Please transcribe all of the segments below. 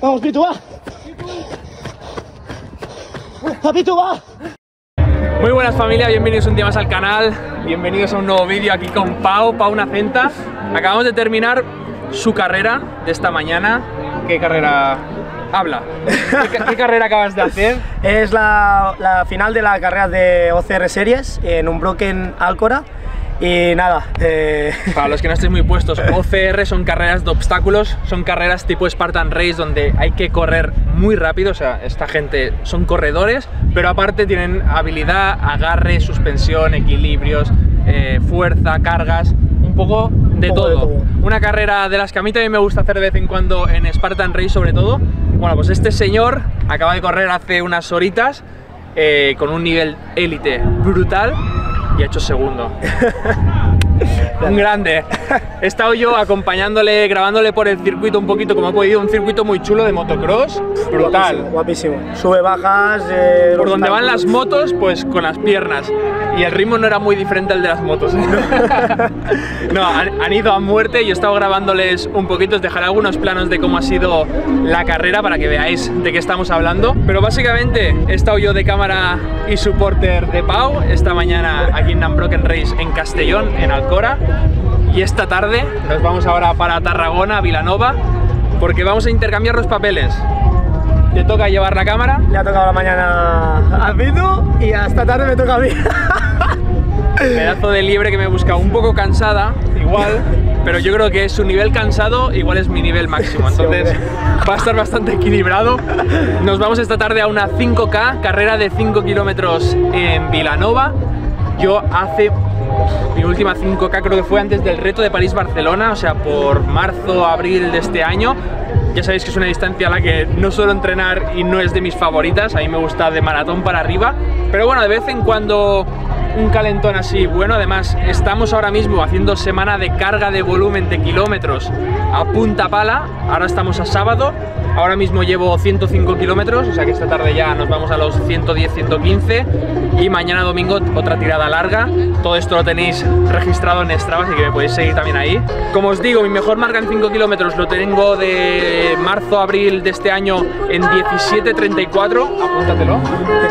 Vamos, Pitu, va. ¡A Pitu, va! Muy buenas familia, bienvenidos un día más al canal, bienvenidos a un nuevo vídeo aquí con Pau, Pau Nacenta. Acabamos de terminar su carrera de esta mañana. ¿Qué carrera habla? ¿Qué, qué carrera acabas de hacer? Es la, la final de la carrera de OCR Series en un Broken Alcora. Y nada, eh, Para los que no estéis muy puestos, OCR son carreras de obstáculos, son carreras tipo Spartan Race donde hay que correr muy rápido, o sea, esta gente son corredores, pero aparte tienen habilidad, agarre, suspensión, equilibrios, eh, fuerza, cargas, un poco de Un poco de todo. todo. Una carrera de las que a mí también me gusta hacer de vez en cuando en Spartan Race sobre todo. Bueno, pues este señor acaba de correr hace unas horitas eh, con un nivel élite brutal y ha hecho segundo. Un grande. He estado yo acompañándole, grabándole por el circuito un poquito como he podido, un circuito muy chulo de motocross, brutal. guapísimo. Sube, bajas. eh, Por donde van las motos, pues con las piernas. Y el ritmo no era muy diferente al de las motos. no, han, han ido a muerte y he estado grabándoles un poquito. Os dejaré algunos planos de cómo ha sido la carrera para que veáis de qué estamos hablando. Pero básicamente he estado yo de cámara y supporter de Pau esta mañana aquí en Unbroken Race en Castellón, en Alcora. Y esta tarde nos vamos ahora para Tarragona, Vilanova, porque vamos a intercambiar los papeles. Te toca llevar la cámara Le ha tocado la mañana a Pitu y esta tarde me toca a mí. pedazo de liebre que me busca un poco cansada, igual, pero yo creo que su nivel cansado igual es mi nivel máximo, entonces va a estar bastante equilibrado. Nos vamos esta tarde a una 5K, carrera de 5 kilómetros en Vilanova. Yo hace mi última 5K creo que fue antes del reto de París-Barcelona, o sea, por marzo, abril de este año. Ya sabéis que es una distancia a la que no suelo entrenar y no es de mis favoritas, a mí me gusta de maratón para arriba, pero bueno, de vez en cuando un calentón así bueno. Además, estamos ahora mismo haciendo semana de carga de volumen de kilómetros a punta pala. Ahora estamos a sábado. Ahora mismo llevo 105 kilómetros, o sea que esta tarde ya nos vamos a los 110, 115 y mañana domingo otra tirada larga. Todo esto lo tenéis registrado en Strava, así que me podéis seguir también ahí. Como os digo, mi mejor marca en 5 kilómetros lo tengo de marzo, abril de este año en 17.34. Apúntatelo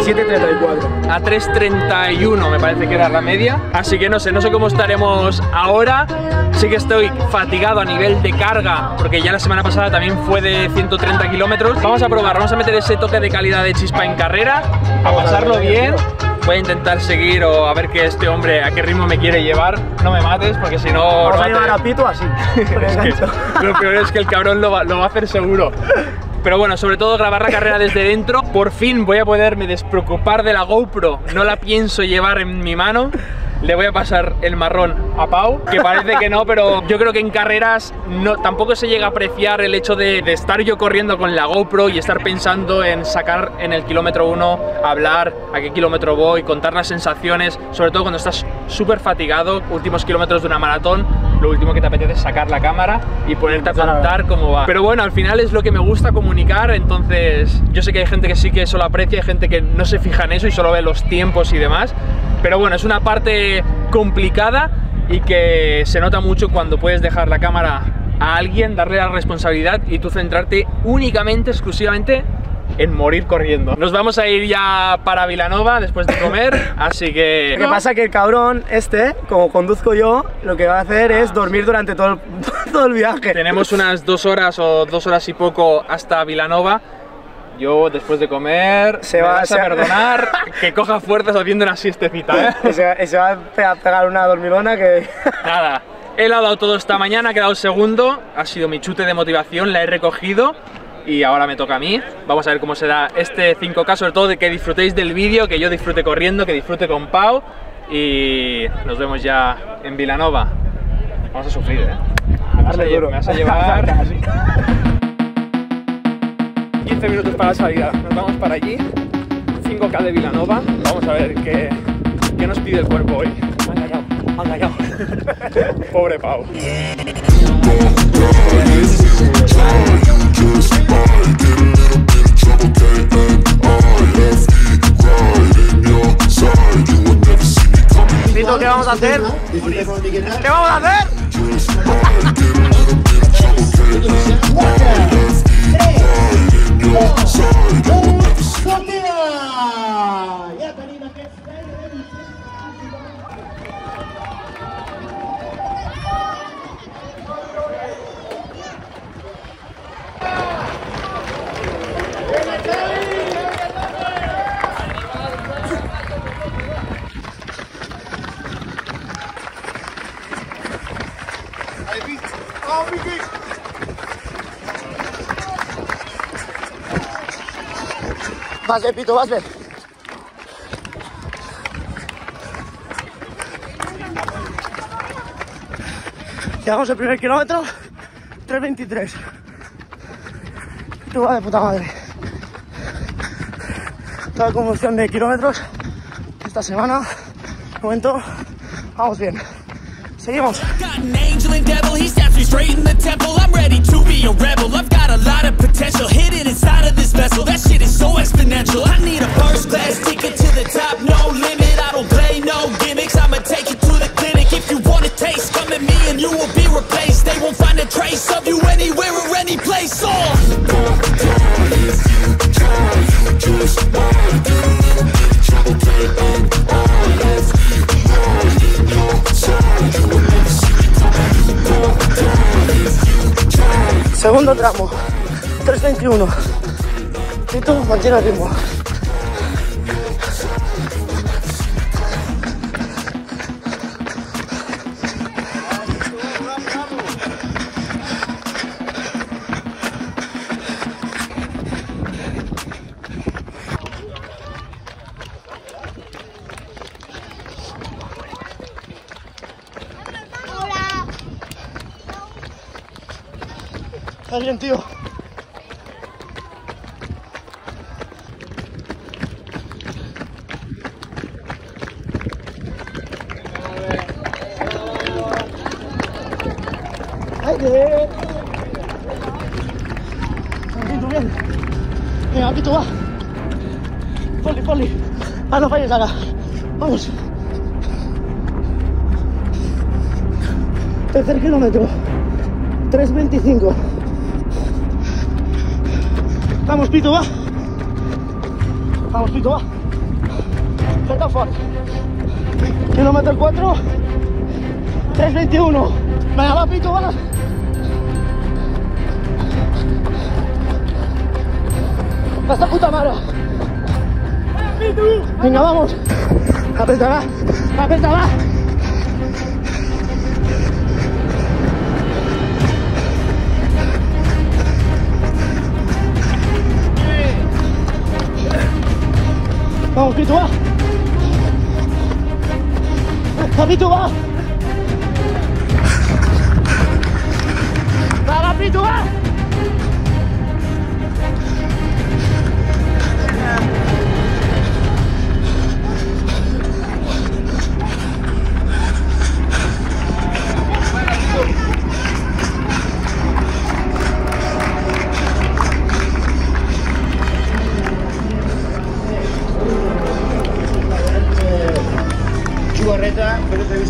17.34. a 3.31 me parece que era la media. Así que no sé, no sé cómo estaremos ahora. Sí que estoy fatigado a nivel de carga, porque ya la semana pasada también fue de 130 kilómetros. Vamos a probar, vamos a meter ese toque de calidad de chispa en carrera, a pasarlo bien. Voy a intentar seguir o a ver que este hombre a qué ritmo me quiere llevar. No me mates, porque si no... Vamos no a llevar a Pitu así. es que lo peor es que el cabrón lo va, lo va a hacer seguro. Pero bueno, sobre todo grabar la carrera desde dentro. Por fin voy a poderme despreocupar de la GoPro. No la pienso llevar en mi mano. Le voy a pasar el marrón a Pau, que parece que no, pero yo creo que en carreras no, tampoco se llega a apreciar el hecho de, de estar yo corriendo con la GoPro y estar pensando en sacar en el kilómetro 1, hablar a qué kilómetro voy, contar las sensaciones, sobre todo cuando estás súper fatigado, últimos kilómetros de una maratón, lo último que te apetece es sacar la cámara y ponerte a contar cómo va. Pero bueno, al final es lo que me gusta comunicar, entonces yo sé que hay gente que sí que eso lo aprecia, hay gente que no se fija en eso y solo ve los tiempos y demás. Pero bueno, es una parte complicada y que se nota mucho cuando puedes dejar la cámara a alguien, darle la responsabilidad y tú centrarte únicamente, exclusivamente en morir corriendo. Nos vamos a ir ya para Vilanova después de comer, así que... Lo que pasa es que el cabrón este, como conduzco yo, lo que va a hacer es dormir durante todo el, todo el viaje. Tenemos unas dos horas o dos horas y poco hasta Vilanova. Yo después de comer Se me va- vas se- a perdonar que coja fuerzas haciendo una siestecita, ¿eh? Y se, va a pe- a pegar una dormilona que... Nada, he dado todo esta mañana, he quedado segundo, ha sido mi chute de motivación, la he recogido y ahora me toca a mí. Vamos a ver cómo será este 5K, sobre todo de que disfrutéis del vídeo, que yo disfrute corriendo, que disfrute con Pau y nos vemos ya en Vilanova. Vamos a sufrir, ¿eh? Me vas a, me vas llevar Casi. 15 minutos para la salida. Nos vamos para allí. 5K de Vilanova. Vamos a ver qué, qué nos pide el cuerpo hoy. Han engañado. Pobre Pau. ¿qué vamos a hacer? ¿Qué vamos a hacer? Vas bien, Pito, vas bien. Llegamos el primer kilómetro, 3.23. Tú va de puta madre. Toda la conmoción de kilómetros esta semana. De momento, vamos bien. Seguimos. Got an angel and devil, he me straight in the temple. I'm ready to be a rebel. I've got a lot of potential hidden inside of this vessel. That shit is so exponential. I need a first class ticket to the top, no limit. I don't play no gimmicks. I'ma take you to the clinic. If you want a taste, come at me and you will be replaced. They won't find a trace of you anywhere or any place. Oh. Segundo tramo, 3.21. Tito, mantiene el ritmo. Está bien, tío. Bien, tú bien. Venga, Pito, va. Poli, poli. Ah, no falles ahora. Vamos. Tercer kilómetro. 3.25. Vamos, Pito, va. Vamos, Pito, va. Get fuck. Kilómetro 4. 3.21. Venga, va, Pito, va. Va esta puta mano. Venga, vamos. Aprieta, va. Aprieta, va. Vamos, Pito, va. Va,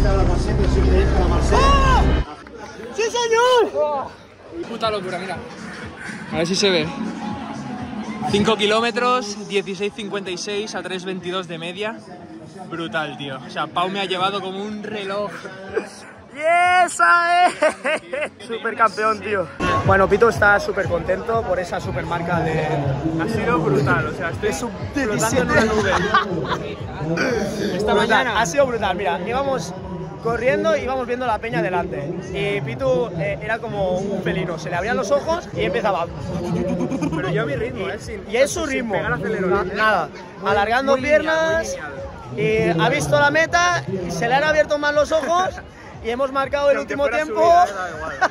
pero entrevista a la Marcel, pero sí que ir a la Marcel. ¡Sí, señor! Puta locura, mira. A ver si se ve. 5 kilómetros, 16.56 a 3.22 de media. Brutal, tío. O sea, Pau me ha llevado como un reloj. ¡Esa es! Super campeón, tío. Bueno, Pito está súper contento por esa super marca de. Ha sido brutal, o sea, estoy flotando en una nube. Esta Brutal, mañana Ha sido brutal, mira, íbamos corriendo y íbamos viendo la peña delante. Y Pitu eh, era como un felino, se le abrían los ojos y empezaba. Pero yo a mi ritmo, ¿eh? Sin, Y es su ritmo. ¿eh? Nada, alargando muy piernas. lineal. Y ha visto la meta, se le han abierto más los ojos y hemos marcado el último tiempo. subida, eh,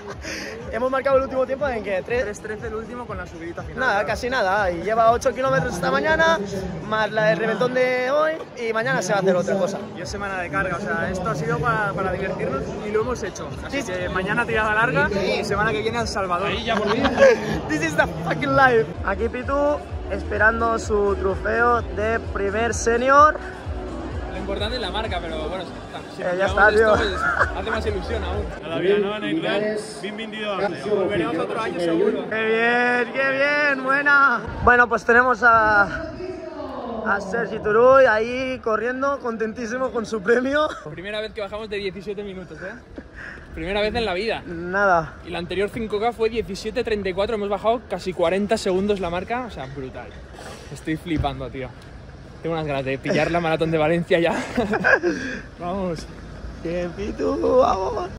hemos marcado el último tiempo en que tres, 3.13 el último con la subidita final. Nada, casi nada. Y lleva 8 kilómetros esta mañana, más la del reventón de hoy, y mañana se va a hacer otra cosa. Y es semana de carga, o sea, esto ha sido para, para divertirnos y lo hemos hecho. Así Sí. que mañana tirada larga y semana que viene al Salvador. Ahí ya por This is the fucking life. Aquí Pitu esperando su trofeo de primer senior. Lo importante es la marca, pero bueno, si Eh, ya está, esto, tío. pues, hace más ilusión aún. Todavía no, Nicolás. 2022. Volveremos otro año seguro. ¡Qué bien, qué bien! ¡Buena! Bueno, pues tenemos a, a Sergi Turuy ahí corriendo, contentísimo con su premio. Primera vez que bajamos de 17 minutos, ¿eh? Primera vez en la vida. Nada. Y la anterior 5K fue 17.34, hemos bajado casi 40 segundos la marca, o sea, brutal. Estoy flipando, tío. Tengo unas ganas de pillar la maratón de Valencia ya. Vamos. Bien, Pitu, vamos.